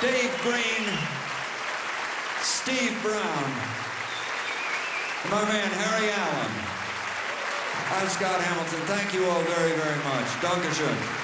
Dave Green, Steve Brown, my man Harry Allen. I'm Scott Hamilton. Thank you all very, very much. Dankeschön.